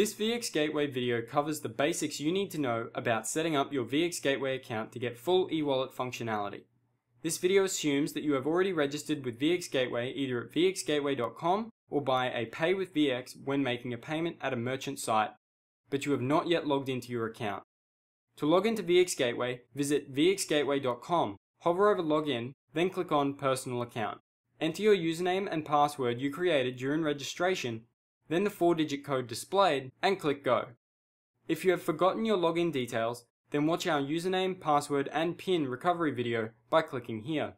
This VX Gateway video covers the basics you need to know about setting up your VX Gateway account to get full eWallet functionality. This video assumes that you have already registered with VX Gateway either at vxgateway.com or by a Pay with VX when making a payment at a merchant site, but you have not yet logged into your account. To log into VX Gateway, visit vxgateway.com, hover over Login, then click on Personal Account. Enter your username and password you created during registration, then the 4-digit code displayed, and click Go. If you have forgotten your login details, then watch our username, password, and PIN recovery video by clicking here.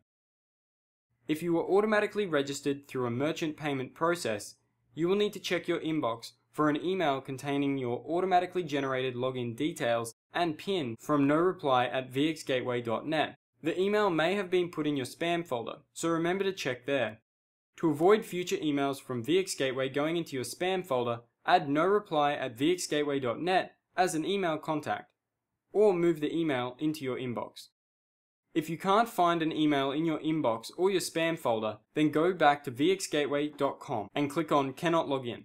If you were automatically registered through a merchant payment process, you will need to check your inbox for an email containing your automatically generated login details and PIN from no reply at vxgateway.net. The email may have been put in your spam folder, so remember to check there. To avoid future emails from VX Gateway going into your spam folder, add no reply at vxgateway.net as an email contact, or move the email into your inbox. If you can't find an email in your inbox or your spam folder, then go back to vxgateway.com and click on Cannot Log In.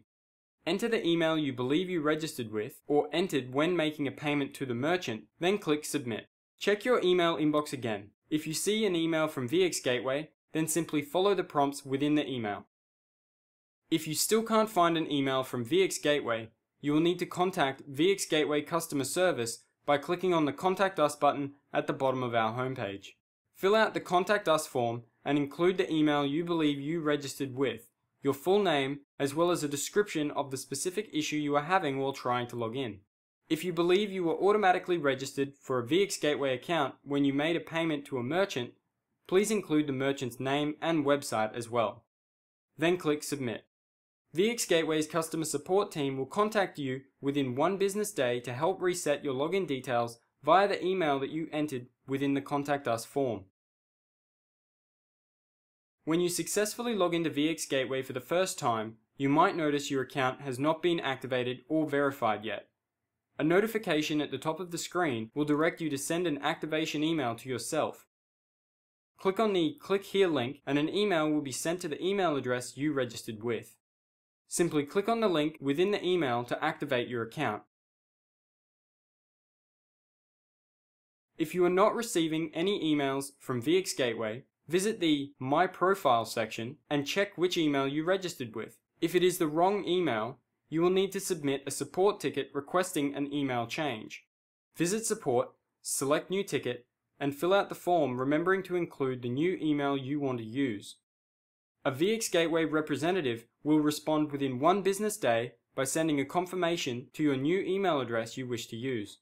Enter the email you believe you registered with or entered when making a payment to the merchant, then click Submit. Check your email inbox again. If you see an email from VX Gateway, then simply follow the prompts within the email. If you still can't find an email from VX Gateway, you will need to contact VX Gateway customer service by clicking on the Contact Us button at the bottom of our homepage. Fill out the Contact Us form and include the email you believe you registered with, your full name, as well as a description of the specific issue you are having while trying to log in. If you believe you were automatically registered for a VX Gateway account when you made a payment to a merchant, please include the merchant's name and website as well. Then click Submit. VX Gateway's customer support team will contact you within one business day to help reset your login details via the email that you entered within the Contact Us form. When you successfully log into VX Gateway for the first time, you might notice your account has not been activated or verified yet. A notification at the top of the screen will direct you to send an activation email to yourself. Click on the Click Here link and an email will be sent to the email address you registered with. Simply click on the link within the email to activate your account. If you are not receiving any emails from VX Gateway, visit the My Profile section and check which email you registered with. If it is the wrong email, you will need to submit a support ticket requesting an email change. Visit support, select new ticket, and fill out the form remembering to include the new email you want to use. A VX Gateway representative will respond within one business day by sending a confirmation to your new email address you wish to use.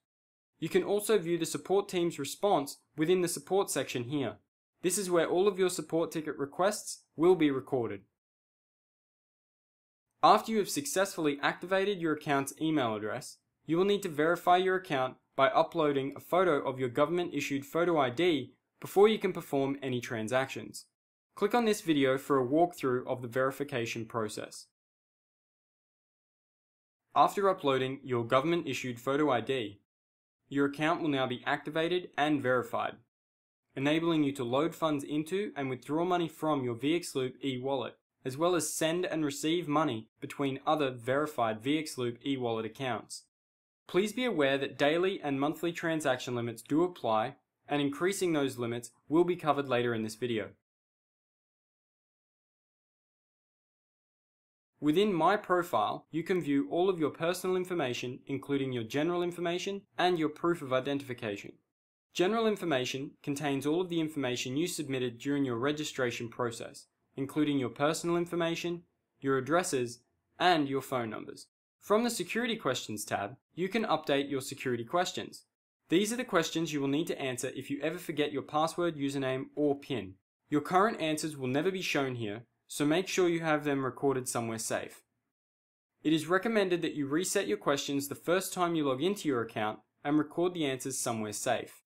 You can also view the support team's response within the support section here. This is where all of your support ticket requests will be recorded. After you have successfully activated your account's email address, you will need to verify your account by uploading a photo of your government issued photo ID before you can perform any transactions. Click on this video for a walkthrough of the verification process. After uploading your government issued photo ID, your account will now be activated and verified, enabling you to load funds into and withdraw money from your VxLoop e-wallet as well as send and receive money between other verified VxLoop e-wallet accounts. Please be aware that daily and monthly transaction limits do apply, and increasing those limits will be covered later in this video. Within My Profile, you can view all of your personal information, including your general information and your proof of identification. General information contains all of the information you submitted during your registration process, including your personal information, your addresses, and your phone numbers. From the Security Questions tab, you can update your security questions. These are the questions you will need to answer if you ever forget your password, username, or PIN. Your current answers will never be shown here, so make sure you have them recorded somewhere safe. It is recommended that you reset your questions the first time you log into your account and record the answers somewhere safe.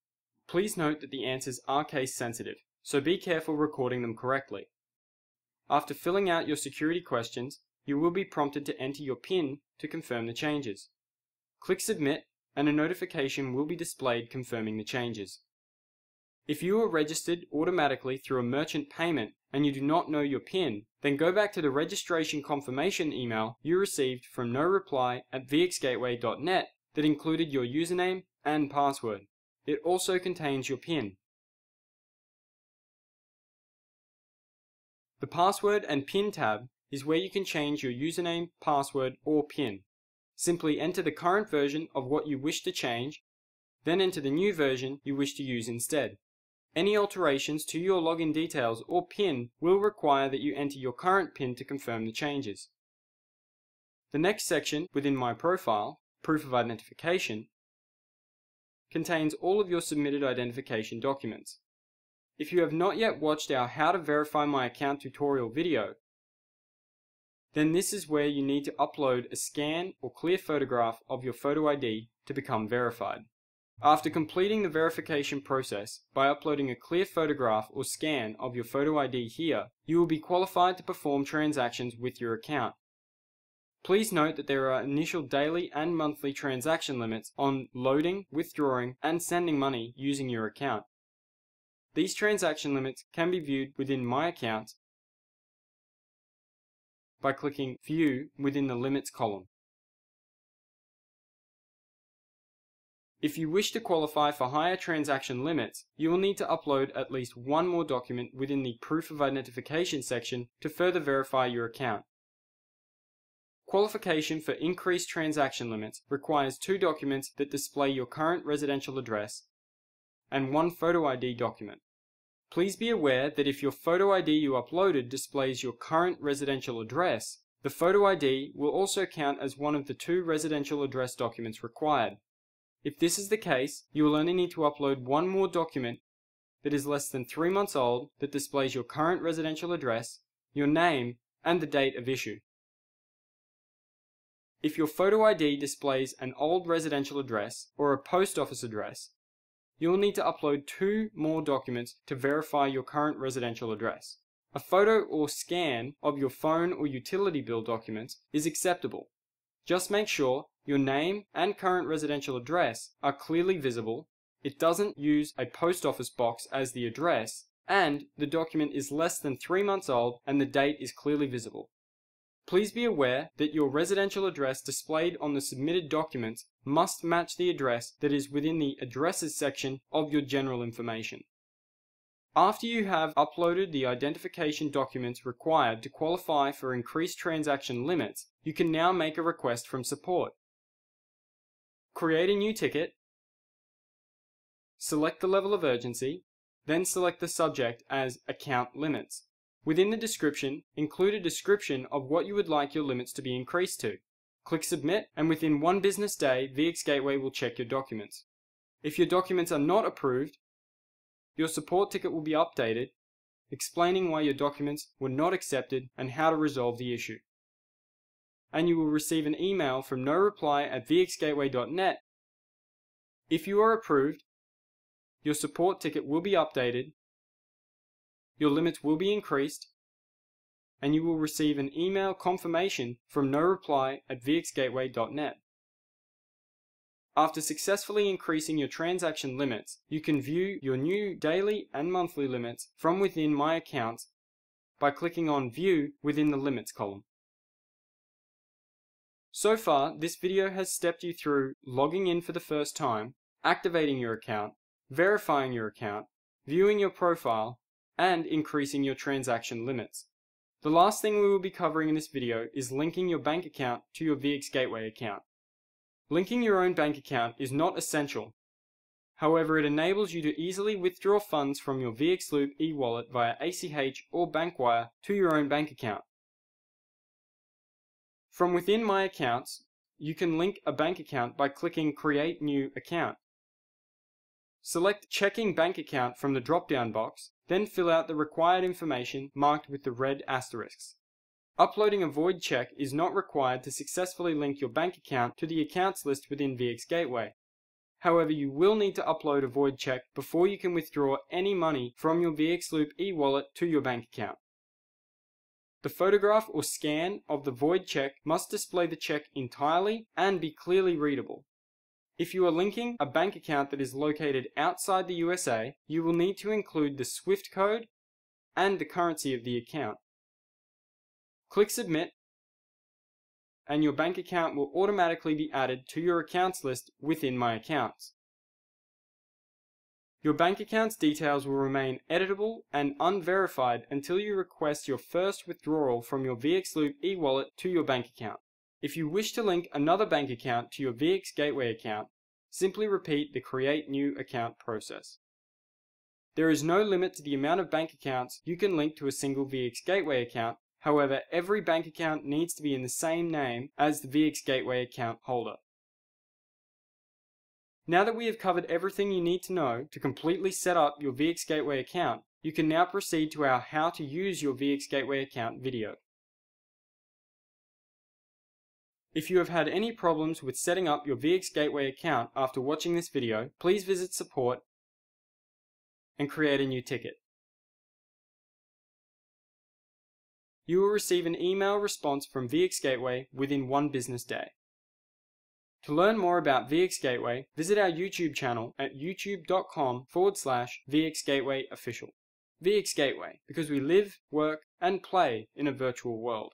Please note that the answers are case sensitive, so be careful recording them correctly. After filling out your security questions, you will be prompted to enter your PIN to confirm the changes. Click Submit and a notification will be displayed confirming the changes. If you are registered automatically through a merchant payment and you do not know your PIN, then go back to the registration confirmation email you received from no reply at vxgateway.net that included your username and password. It also contains your PIN. The Password and PIN tab is where you can change your username, password, or PIN. Simply enter the current version of what you wish to change, then enter the new version you wish to use instead. Any alterations to your login details or PIN will require that you enter your current PIN to confirm the changes. The next section within My Profile, Proof of Identification, contains all of your submitted identification documents. If you have not yet watched our How to Verify My Account tutorial video, then this is where you need to upload a scan or clear photograph of your photo ID to become verified. After completing the verification process by uploading a clear photograph or scan of your photo ID here, you will be qualified to perform transactions with your account. Please note that there are initial daily and monthly transaction limits on loading, withdrawing, and sending money using your account. These transaction limits can be viewed within My Account by clicking View within the Limits column. If you wish to qualify for higher transaction limits, you will need to upload at least one more document within the Proof of Identification section to further verify your account. Qualification for increased transaction limits requires two documents that display your current residential address and one photo ID document. Please be aware that if your photo ID you uploaded displays your current residential address, the photo ID will also count as one of the two residential address documents required. If this is the case, you will only need to upload one more document that is less than three months old that displays your current residential address, your name, and the date of issue. If your photo ID displays an old residential address or a post office address, you will need to upload two more documents to verify your current residential address. A photo or scan of your phone or utility bill documents is acceptable. Just make sure your name and current residential address are clearly visible, it doesn't use a post office box as the address, and the document is less than three months old and the date is clearly visible. Please be aware that your residential address displayed on the submitted documents must match the address that is within the Addresses section of your general information. After you have uploaded the identification documents required to qualify for increased transaction limits, you can now make a request from support. Create a new ticket, select the level of urgency, then select the subject as Account Limits. Within the description, include a description of what you would like your limits to be increased to. Click Submit, and within one business day, VX Gateway will check your documents. If your documents are not approved, your support ticket will be updated, explaining why your documents were not accepted and how to resolve the issue and you will receive an email from no reply at vxgateway.net. If you are approved, your support ticket will be updated, your limits will be increased, and you will receive an email confirmation from no reply at vxgateway.net. After successfully increasing your transaction limits, you can view your new daily and monthly limits from within My Accounts by clicking on View within the Limits column. So far, this video has stepped you through logging in for the first time, activating your account, verifying your account, viewing your profile, and increasing your transaction limits. The last thing we will be covering in this video is linking your bank account to your VX Gateway account. Linking your own bank account is not essential. However, it enables you to easily withdraw funds from your VxLoop e-wallet via ACH or Bankwire to your own bank account. From within My Accounts, you can link a bank account by clicking Create New Account. Select Checking Bank Account from the drop-down box, then fill out the required information marked with the red asterisks. Uploading a void check is not required to successfully link your bank account to the accounts list within VX Gateway. However, you will need to upload a void check before you can withdraw any money from your VxLoop e-wallet to your bank account. The photograph or scan of the void check must display the check entirely and be clearly readable. If you are linking a bank account that is located outside the USA, you will need to include the SWIFT code and the currency of the account. Click Submit and your bank account will automatically be added to your accounts list within My Accounts. Your bank account's details will remain editable and unverified until you request your first withdrawal from your VxLoop e-wallet to your bank account. If you wish to link another bank account to your VX Gateway account, simply repeat the Create New Account process. There is no limit to the amount of bank accounts you can link to a single VX Gateway account, however every bank account needs to be in the same name as the VX Gateway account holder. Now that we have covered everything you need to know to completely set up your VX Gateway account, you can now proceed to our How to Use Your VX Gateway account video. If you have had any problems with setting up your VX Gateway account after watching this video, please visit support and create a new ticket. You will receive an email response from VX Gateway within one business day. To learn more about VX Gateway, visit our YouTube channel at youtube.com forward slash VX Gateway official. VX Gateway, because we live, work, and play in a virtual world.